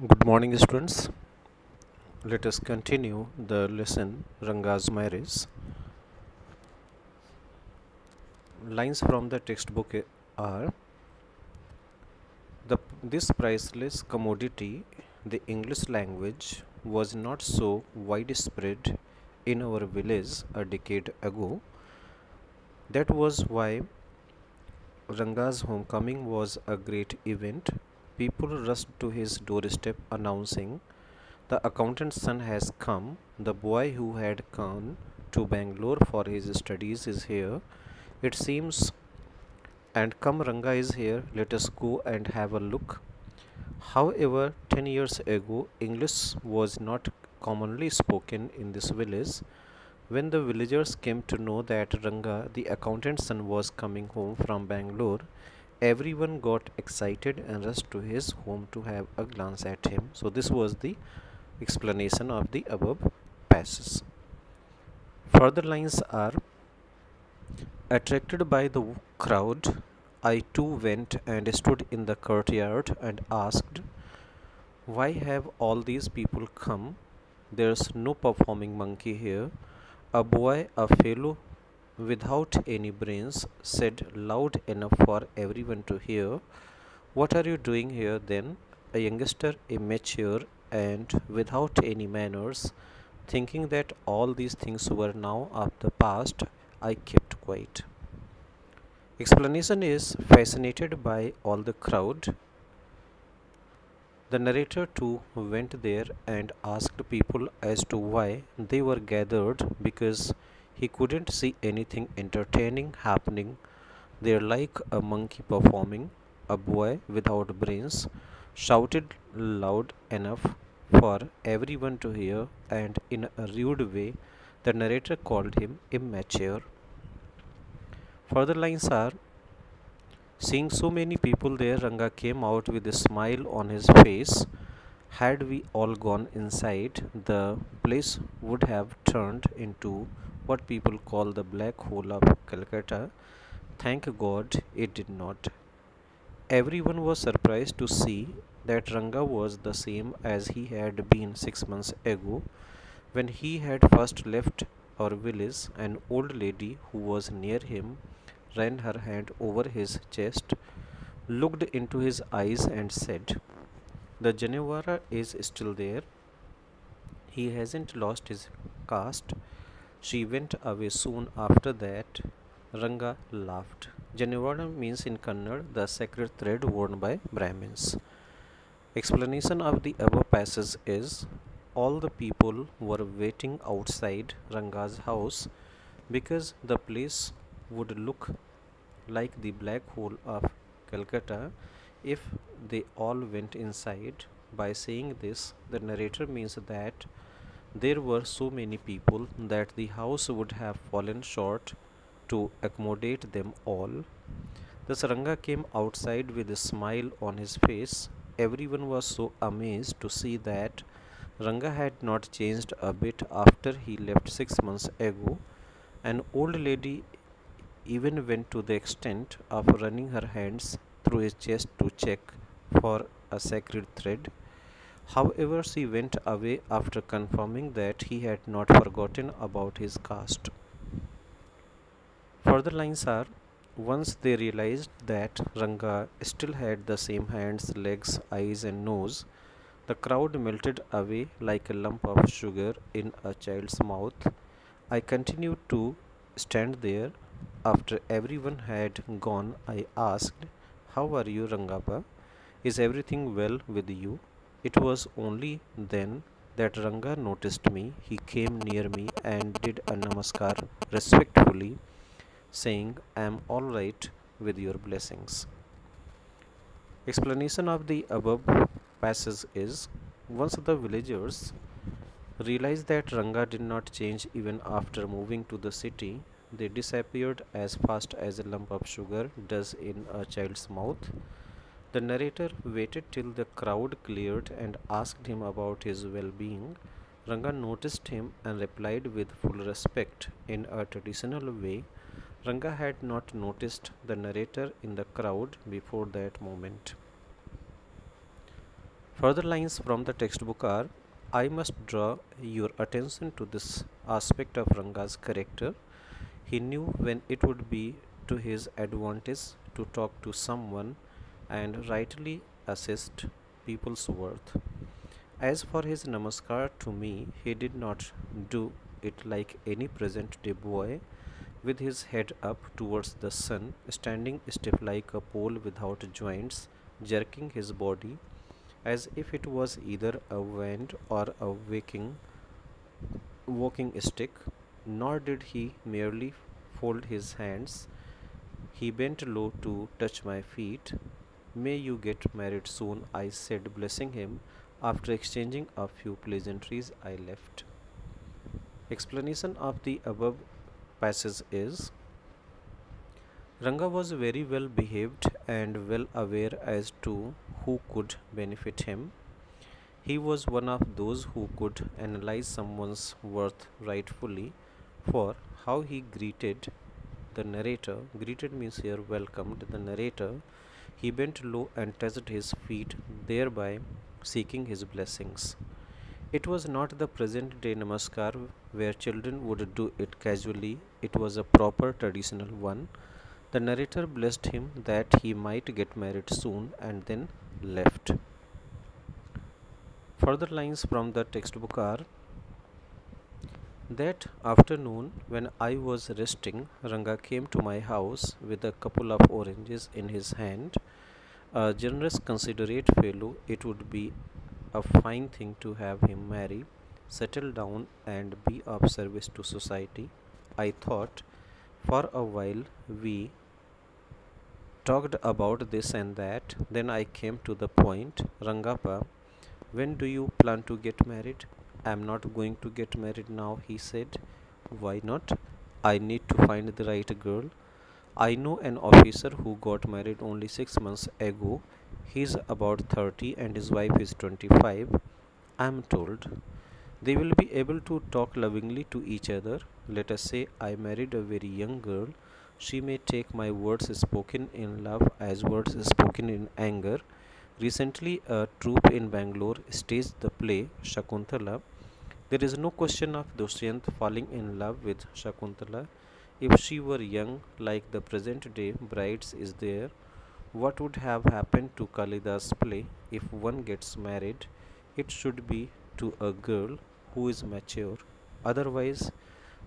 Good morning, students. Let us continue the lesson Ranga's marriage. Lines from the textbook are the, This priceless commodity, the English language, was not so widespread in our village a decade ago. That was why Ranga's homecoming was a great event People rushed to his doorstep announcing, The accountant's son has come. The boy who had gone to Bangalore for his studies is here. It seems, and come Ranga is here. Let us go and have a look. However, ten years ago, English was not commonly spoken in this village. When the villagers came to know that Ranga, the accountant's son, was coming home from Bangalore, everyone got excited and rushed to his home to have a glance at him. So this was the explanation of the above passage further lines are attracted by the crowd i too went and stood in the courtyard and asked why have all these people come? There's no performing monkey here. A boy a fellow without any brains, said loud enough for everyone to hear, What are you doing here then? A youngster, immature, and without any manners, thinking that all these things were now of the past, I kept quiet. Explanation is fascinated by all the crowd. The narrator too went there and asked people as to why they were gathered because he couldn't see anything entertaining happening there like a monkey performing. A boy without brains shouted loud enough for everyone to hear, and in a rude way, the narrator called him immature. Further lines are Seeing so many people there, Ranga came out with a smile on his face. Had we all gone inside, the place would have turned into what people call the black hole of Calcutta. Thank God it did not. Everyone was surprised to see that Ranga was the same as he had been six months ago when he had first left our village. An old lady who was near him ran her hand over his chest, looked into his eyes, and said, The Janewara is still there. He hasn't lost his caste she went away soon after that. Ranga laughed. Janivada means in Kannada the sacred thread worn by Brahmins. Explanation of the above passage is all the people were waiting outside Ranga's house because the place would look like the black hole of Calcutta if they all went inside. By saying this, the narrator means that there were so many people that the house would have fallen short to accommodate them all. The Saranga came outside with a smile on his face. Everyone was so amazed to see that Ranga had not changed a bit after he left six months ago. An old lady even went to the extent of running her hands through his chest to check for a sacred thread. However, she went away after confirming that he had not forgotten about his caste. Further lines are once they realized that Ranga still had the same hands, legs, eyes, and nose, the crowd melted away like a lump of sugar in a child's mouth. I continued to stand there. After everyone had gone, I asked, How are you, Rangappa? Is everything well with you? It was only then that Ranga noticed me. He came near me and did a namaskar respectfully, saying, I am all right with your blessings. Explanation of the above passage is once the villagers realized that Ranga did not change even after moving to the city, they disappeared as fast as a lump of sugar does in a child's mouth. The narrator waited till the crowd cleared and asked him about his well being. Ranga noticed him and replied with full respect in a traditional way. Ranga had not noticed the narrator in the crowd before that moment. Further lines from the textbook are I must draw your attention to this aspect of Ranga's character. He knew when it would be to his advantage to talk to someone and rightly assessed people's worth. As for his namaskar to me, he did not do it like any present day boy with his head up towards the sun, standing stiff like a pole without joints, jerking his body as if it was either a wand or a waking walking stick, nor did he merely fold his hands. He bent low to touch my feet. May you get married soon, I said, blessing him. After exchanging a few pleasantries, I left. Explanation of the above passage is Ranga was very well behaved and well aware as to who could benefit him. He was one of those who could analyze someone's worth rightfully, for how he greeted the narrator, greeted means here welcomed the narrator, he bent low and touched his feet, thereby seeking his blessings. It was not the present day namaskar where children would do it casually, it was a proper traditional one the narrator blessed him that he might get married soon and then left. Further lines from the textbook are that afternoon, when I was resting, Ranga came to my house with a couple of oranges in his hand. A generous, considerate fellow, it would be a fine thing to have him marry, settle down, and be of service to society. I thought for a while we talked about this and that. Then I came to the point Rangappa, when do you plan to get married? I'm not going to get married now, he said. Why not? I need to find the right girl. I know an officer who got married only six months ago. He's about 30 and his wife is 25. I'm told they will be able to talk lovingly to each other. Let us say I married a very young girl she may take my words spoken in love as words spoken in anger. Recently, a troupe in Bangalore staged the play Shakuntala. There is no question of Dushyant falling in love with Shakuntala. If she were young, like the present day brides is there, what would have happened to Kalidas' play if one gets married? It should be to a girl who is mature. Otherwise,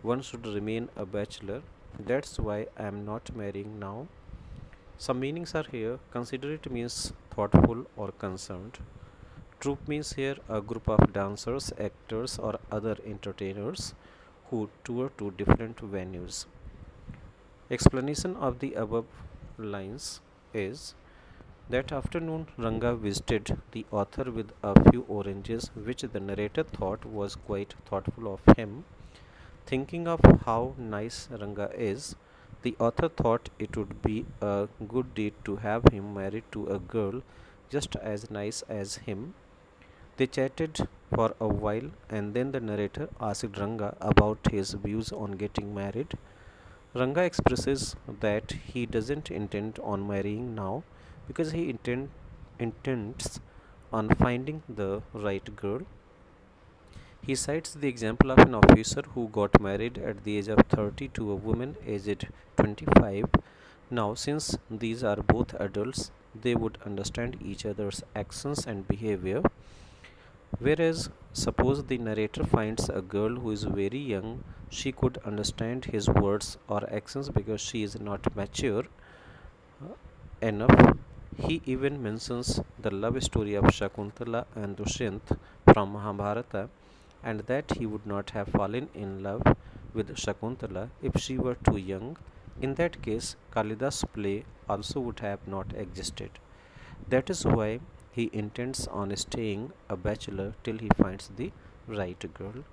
one should remain a bachelor that's why I am not marrying now. Some meanings are here. Considerate means thoughtful or concerned. Troupe means here a group of dancers, actors, or other entertainers who tour to different venues. Explanation of the above lines is that afternoon Ranga visited the author with a few oranges, which the narrator thought was quite thoughtful of him Thinking of how nice Ranga is, the author thought it would be a good deed to have him married to a girl just as nice as him. They chatted for a while and then the narrator asked Ranga about his views on getting married. Ranga expresses that he doesn't intend on marrying now because he intend, intends on finding the right girl he cites the example of an officer who got married at the age of 30 to a woman aged 25. Now, since these are both adults, they would understand each other's actions and behavior. Whereas, suppose the narrator finds a girl who is very young, she could understand his words or actions because she is not mature uh, enough. He even mentions the love story of Shakuntala and Dushyant from Mahabharata and that he would not have fallen in love with Shakuntala if she were too young. In that case, Kalidas' play also would have not existed. That is why he intends on staying a bachelor till he finds the right girl.